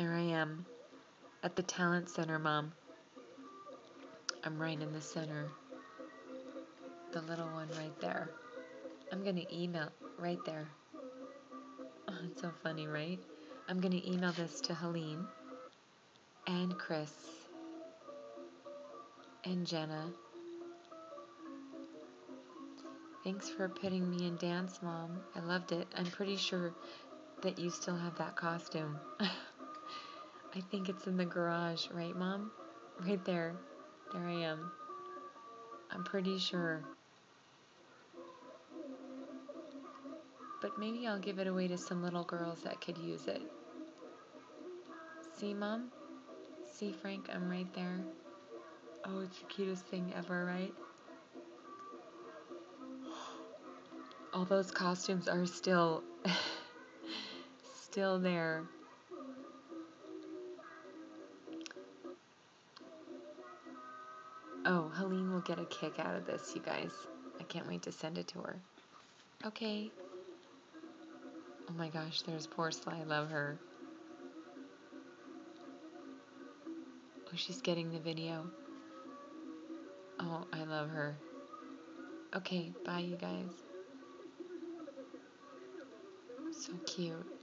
There I am at the Talent Center, Mom. I'm right in the center. The little one right there. I'm going to email right there. Oh, it's so funny, right? I'm going to email this to Helene and Chris and Jenna. Thanks for putting me in dance, Mom. I loved it. I'm pretty sure that you still have that costume. I think it's in the garage, right, Mom? Right there. There I am. I'm pretty sure. But maybe I'll give it away to some little girls that could use it. See, Mom? See, Frank, I'm right there. Oh, it's the cutest thing ever, right? All those costumes are still still there. Oh, Helene will get a kick out of this, you guys. I can't wait to send it to her. Okay. Oh my gosh, there's poor Sly. I love her. Oh, she's getting the video. Oh, I love her. Okay, bye, you guys. So cute.